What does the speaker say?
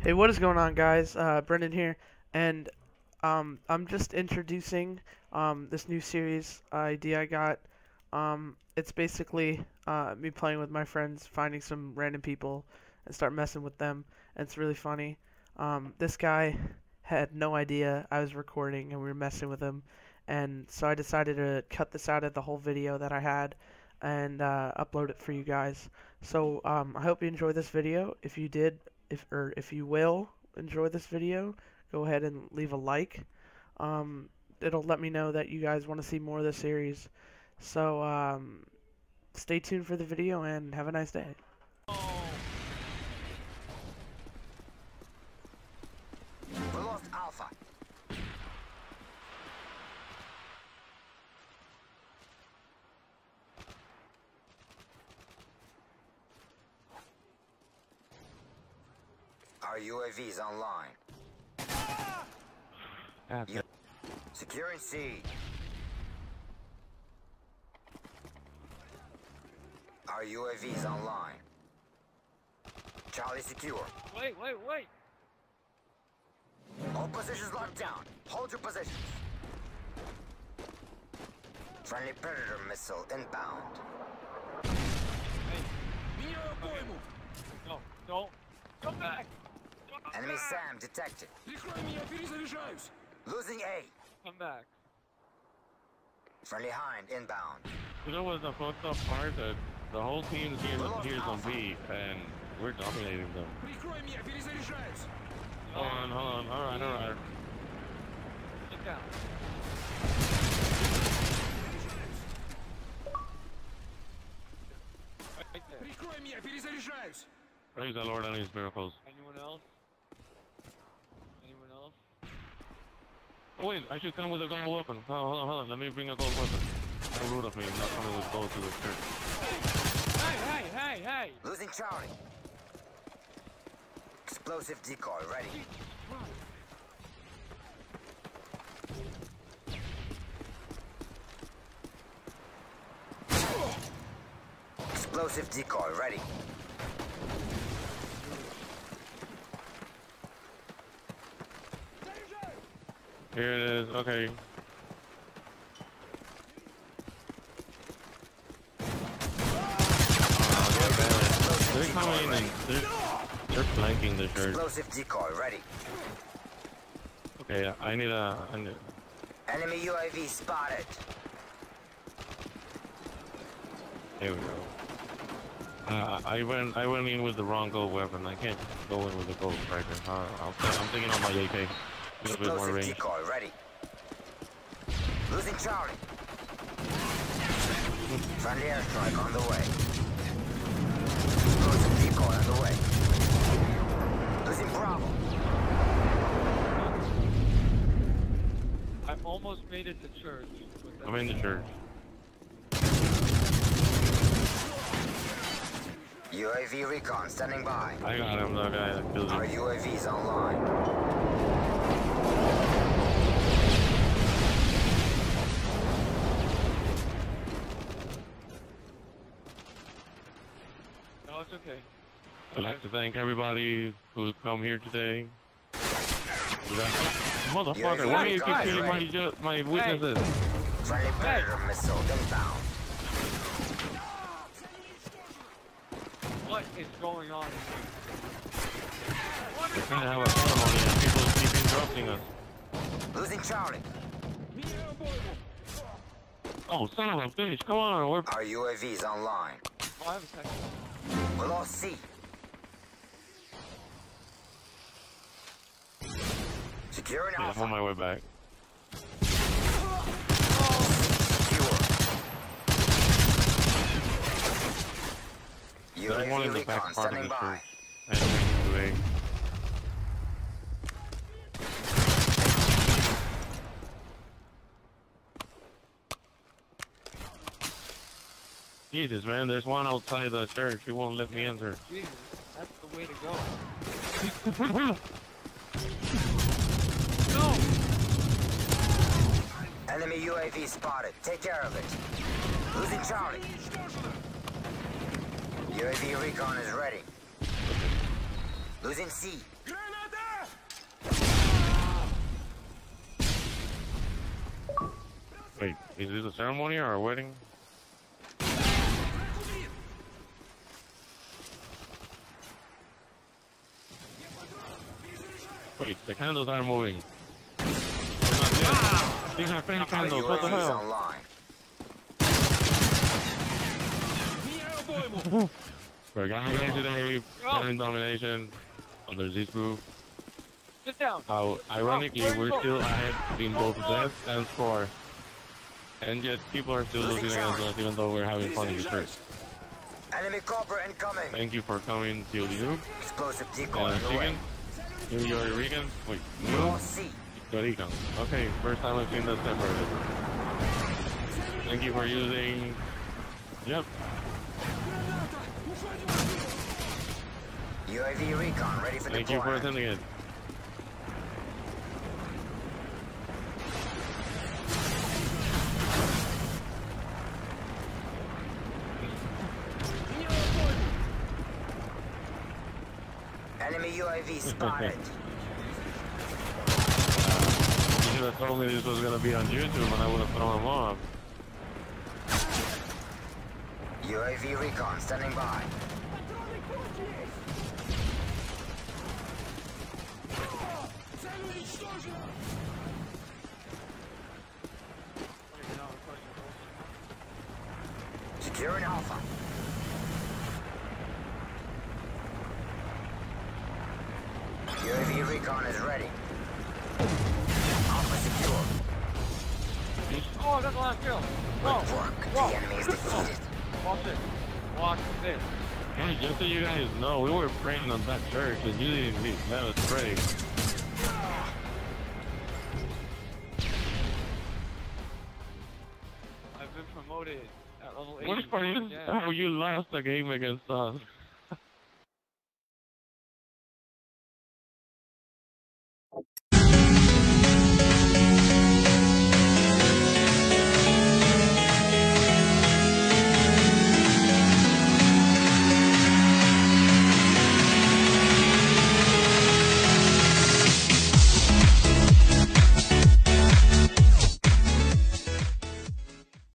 Hey, what is going on, guys? Uh, Brendan here, and um, I'm just introducing um, this new series idea I got. Um, it's basically uh, me playing with my friends, finding some random people, and start messing with them. And it's really funny. Um, this guy had no idea I was recording, and we were messing with him. And so I decided to cut this out of the whole video that I had and uh, upload it for you guys. So um, I hope you enjoy this video. If you did, if or if you will enjoy this video, go ahead and leave a like. Um, it'll let me know that you guys want to see more of this series. So um, stay tuned for the video and have a nice day. Our UAV is online. Ah, You- Securing C. Our UAV is online. Charlie secure. Wait, wait, wait! All positions locked down. Hold your positions. Friendly Predator missile inbound. No, SAM detected. Прикрой меня, перезаряжаюсь! Losing A. Come back. Friendly Hind inbound. You know what's the fucked up part? That the whole team's here, here's on B, and we're dominating them. Прикрой меня, перезаряжаюсь! Hold on, hold on. Alright, alright. Get down. Right there. Прикрой меня, перезаряжаюсь! Praise the Lord on his miracles. Anyone else? Wait, I should come with a gold weapon. Hold on, hold on, hold on. Let me bring a gold weapon. How rude of me, not coming with gold to the church. Hey, hey, hey, hey! Losing Charlie. Explosive decoy ready. Explosive decoy ready. Here it is. Okay. Oh, They're coming and they're, they're flanking the church. Explosive decoy ready. Okay, I need a. I need, Enemy UAV spotted. there we go. Uh, I went I went in with the wrong gold weapon. I can't go in with the gold striker. Uh, I'll, I'm taking on my AK. A little bit more range. decoy. Losing Charlie. Friendly airstrike on the way. Explosive decoy on the way. Losing Bravo. I almost made it to church. I'm in the church. UAV recon standing by. I got him, the guy that killed Our him. UAV's online. No, it's okay. I'd like to thank everybody who's come here today. Motherfucker, yeah, why do you keep killing right? my, my witnesses? Friendly hey. What is going on here? We're trying to have a ceremony and people keep interrupting us. Losing Charlie. Oh, son of a bitch, come on. We're... Our UAV's online. Oh, I have a second. We lost C. Securing Yeah, I'm on my way back. Secure. There's one in the back part of the church. Jesus, man, there's one outside the church. He won't let me enter. Jesus, that's the way to go. no! Enemy UAV spotted. Take care of it. Losing Charlie. UAV recon is ready. Losing C. Wait, is this a ceremony or a wedding? Wait, the candles aren't moving. Ah! These are fake candles, what the hell? We're gonna get today, German oh. domination under this roof. Sit down. How ironically, oh, we're still ahead in both death and score. And yet, people are still losing against us even though we're having fun in the first. Enemy copper incoming. Thank you for coming, TLDU. Explosive decoy. Uh, New York Rican. Wait, noob. C. Okay, first time I've seen that separated. Thank you for using. Yep. UAV recon ready for Thank you for attending it. Enemy UAV spotted. you should have told me this was gonna be on YouTube and I would have thrown him off. UAV recon standing by. Securing Alpha. Recon is ready. Alpha secure. Oh, that's the last kill. Whoa. Good work. Whoa. The enemy is defeated. Watch this. Watch this. Hey, just so you guys know, we were praying on that church and you didn't leave. Let us pray. I've been promoted at level 8. What if I Yeah. how you lost the game against us?